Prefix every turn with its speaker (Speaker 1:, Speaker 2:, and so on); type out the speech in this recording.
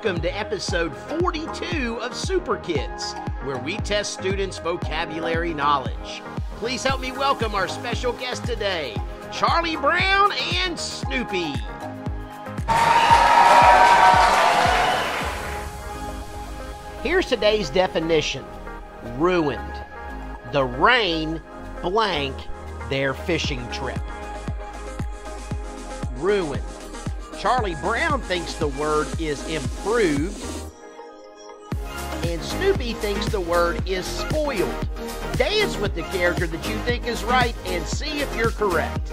Speaker 1: welcome to episode 42 of Super Kids, where we test students' vocabulary knowledge. Please help me welcome our special guest today, Charlie Brown and Snoopy. Here's today's definition ruined. The rain blank their fishing trip. Ruined. Charlie Brown thinks the word is improved. And Snoopy thinks the word is spoiled. Dance with the character that you think is right and see if you're correct.